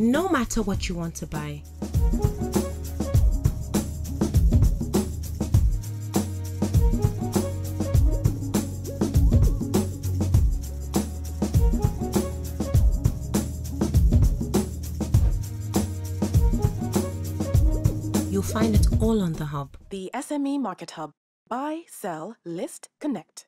no matter what you want to buy. You'll find it all on the hub. The SME Market Hub. Buy, sell, list, connect.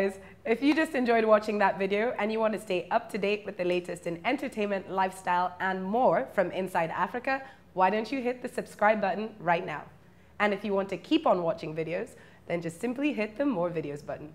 Guys. If you just enjoyed watching that video and you want to stay up to date with the latest in entertainment, lifestyle, and more from inside Africa, why don't you hit the subscribe button right now? And if you want to keep on watching videos, then just simply hit the more videos button.